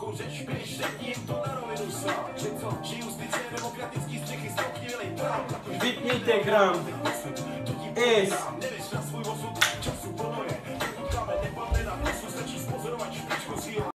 trochu řeč, když řekni jim to na rovinu sám. Že co, že justice demokratický střechy stopnili trám. Vypněte gram. Is. povídám, nevěř na svůj osud,